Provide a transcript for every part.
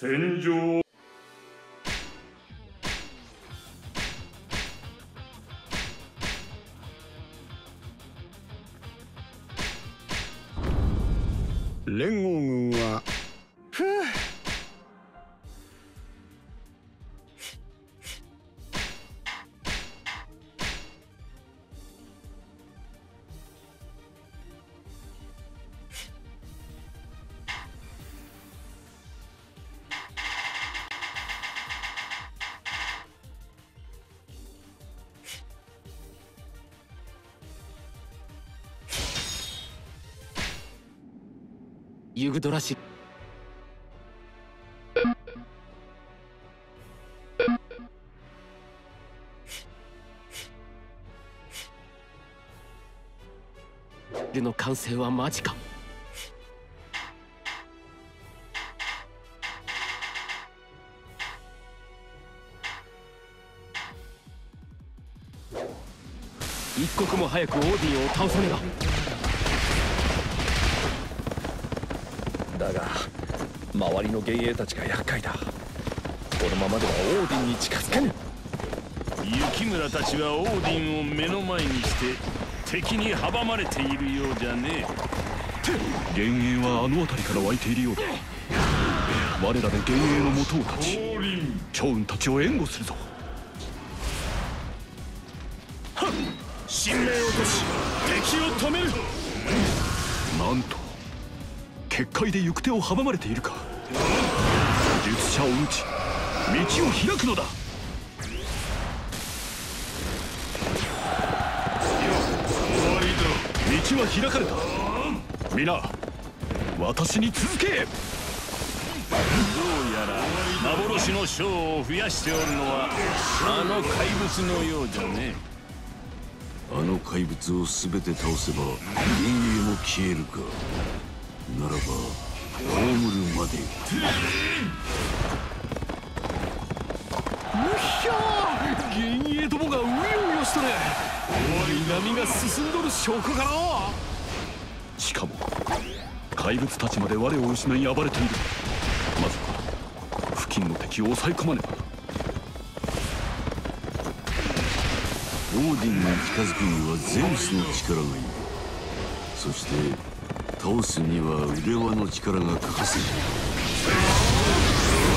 戦場。連合軍は。ふう。ユグドラシルの完成は間近。一刻も早くオーディンを倒さねば。だが周りの幻影たちが厄介だ。このままではオーディンに近づけぬ。雪村たちはオーディンを目の前にして敵に阻まれているようじゃね幻影はあの辺りから湧いているようだ。我らで幻影の元を立ち趙雲たちを援護するぞ。神明落とし敵を止める。なんと結界で行く手を阻まれているか。術者を討ち道を開くのだ。道は開かれた。皆私に続け。どうやら幻の将を増やしておるのはあの怪物のようじゃね。あの怪物を全て倒せば幻影も消えるかならば葬るまで。うひゃー！幻影どもがうようよしとね。南が進んどる証拠かな？しかも怪物たちまで我を失い暴れている。まずは付近の敵を抑え込まねば。オーディンに近づくにはゼウスの力がいる。そして倒すには腕輪の力が欠かせない。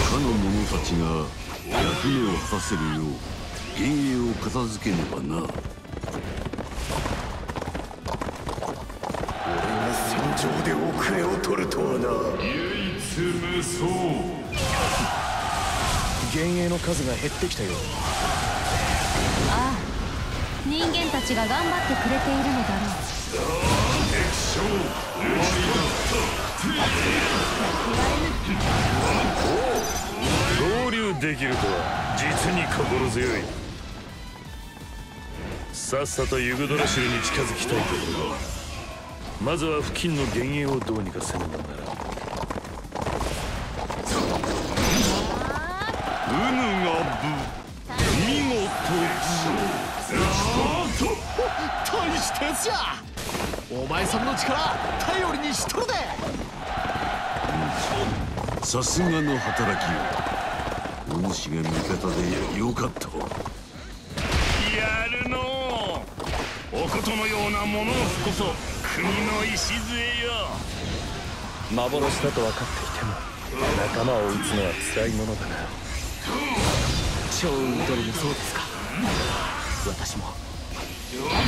他の者たちが役目を果たせるよう幻影を片付けねばな。戦場で遅れを取るとはな。唯一無双。幻影の数が減ってきたよ。ああ。人間たちが頑張ってくれているのだろう合流できるとは実に心強い。さっさとユグドラシルに近づきたいところだまずは付近の幻影をどうにかせねばなら。んうぬがぶ。見事。大したやつじゃお前さんの力頼りにしとるで。さすがの働きよお主が味方でよかった。やるのう。おことのようなものこそ国の礎よ。幻だと分かっていても仲間を撃つのは辛いものだな。趙雲ドルもそうですか。私も。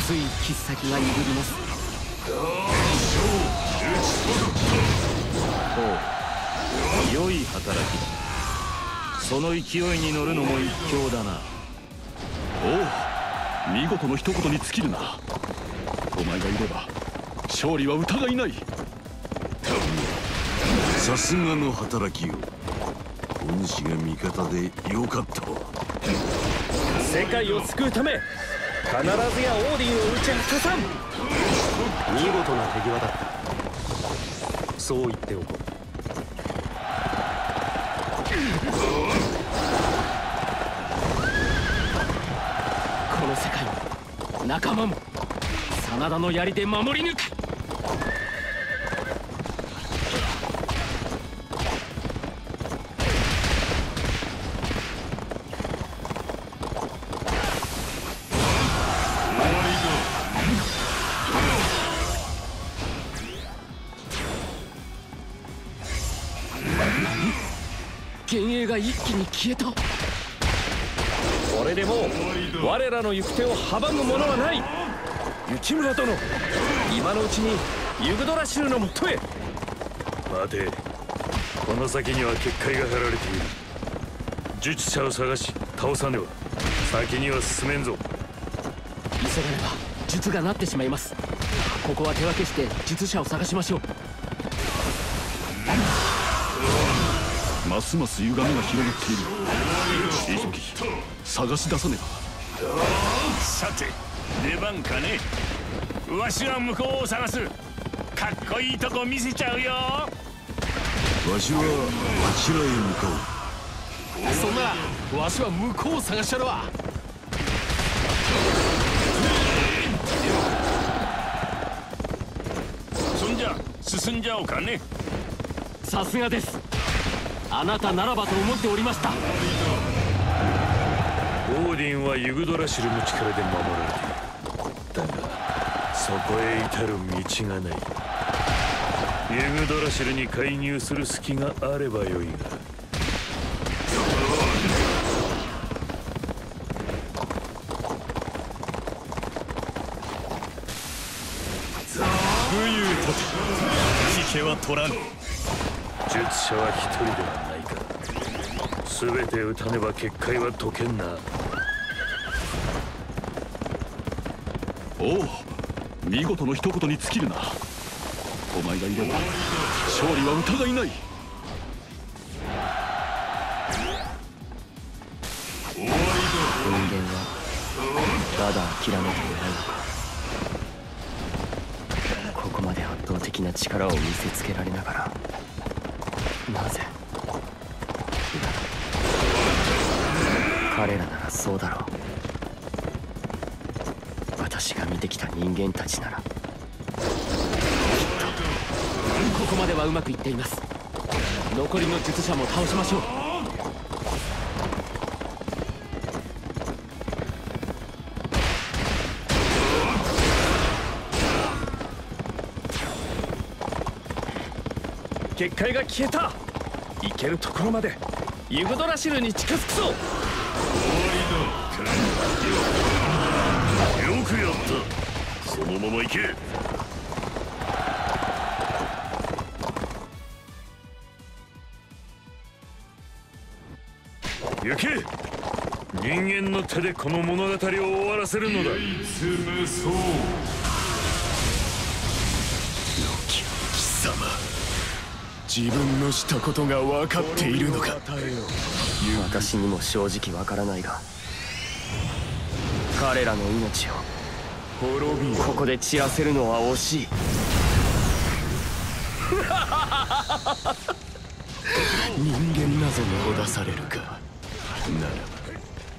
つい切っ先が鈍ります良い働きだ。その勢いに乗るのも一興だな。おう見事の一言に尽きるな。お前がいれば勝利は疑いない。さすがの働きよお主が味方でよかったわ。世界を救うため必ずやオーディンを打ち果たさん見事な手際だった。そう言っておこう。この世界も仲間も真田の槍で守り抜く。が一気に消えた。これでもう我らの行く手を阻むものはない。雪村殿今のうちにユグドラシルのもとへ。待てこの先には結界が張られている。術者を探し倒さねば。先には進めんぞ。急がねば術がなってしまいます。ここは手分けして術者を探しましょうますます歪みが広がっている。急ぎ探し出さねばさて出番かね？わしは向こうを探す。かっこいいとこ見せちゃうよ。わしはあちらへ向かう。そんならわしは向こうを探したるわそんじゃ進んじゃおうかね。さすがですあなたならばと思っておりました。オーディンはユグドラシルの力で守られている。だがそこへ至る道がない。ユグドラシルに介入する隙があればよいが。武勇とて引けは取らぬ術者は一人ではないか。全て打たねば結界は解けんな。おお見事の一言に尽きるな。お前がいれば勝利は疑いない。人間はまだ諦めていない。のかここまで圧倒的な力を見せつけられながらなぜ彼らならそうだろう。私が見てきた人間たちなら。きっと。ここまではうまくいっています。残りの術者も倒しましょう。結界が消えた。行けるところまでユグドラシルに近づくぞ。よくやった。そのまま行け。行け。人間の手でこの物語を終わらせるのだ。貴自分のしたことが分かっているのか？私にも正直わからないが彼らの命をここで散らせるのは惜しい。人間なぞにほだされるか。ならば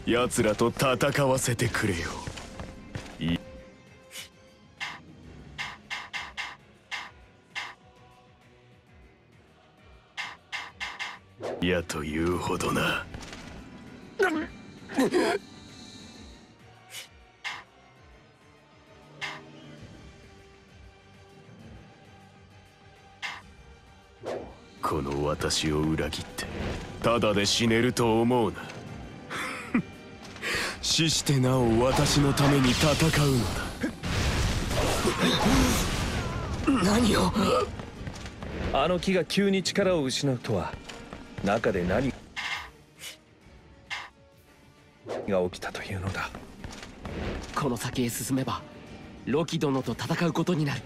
奴らと戦わせてくれよやというほどな。この私を裏切ってただで死ねると思うな。死してなお私のために戦うのだ。何を？あの木が急に力を失うとは中で何が起きたというのだ。この先へ進めばロキ殿と戦うことになる。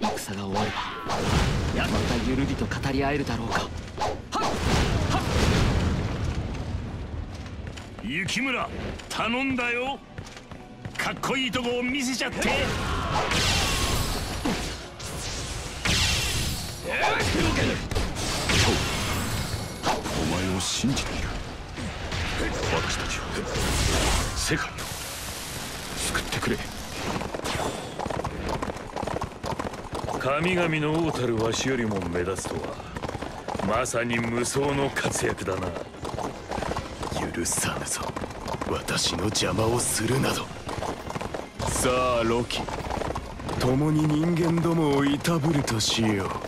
戦が終わればまたゆるりと語り合えるだろうか。雪村頼んだよ。かっこいいとこを見せちゃってを信じている。私たちを世界を救ってくれ。神々の王たるわしよりも目立つとはまさに無双の活躍だな。許さぬぞ。私の邪魔をするなど。さあロキ。共に人間どもをいたぶるとしよう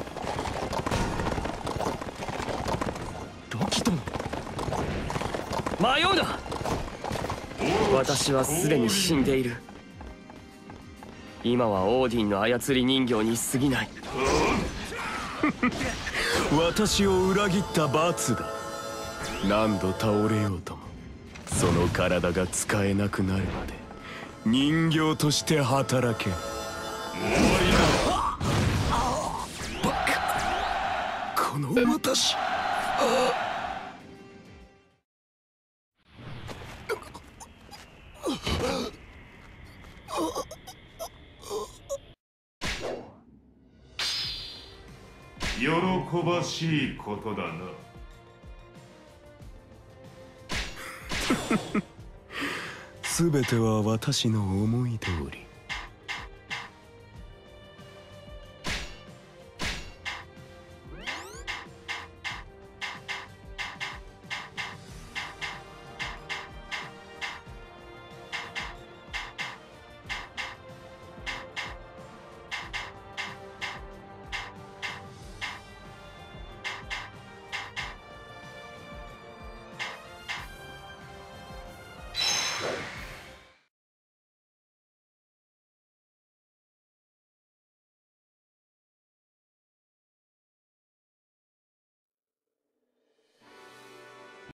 迷うな。私はすでに死んでいる。今はオーディンの操り人形に過ぎない。私を裏切った罰だ何度倒れようともその体が使えなくなるまで人形として働け。バカこの私。喜喜ばしいことだな。全ては私の思い通り。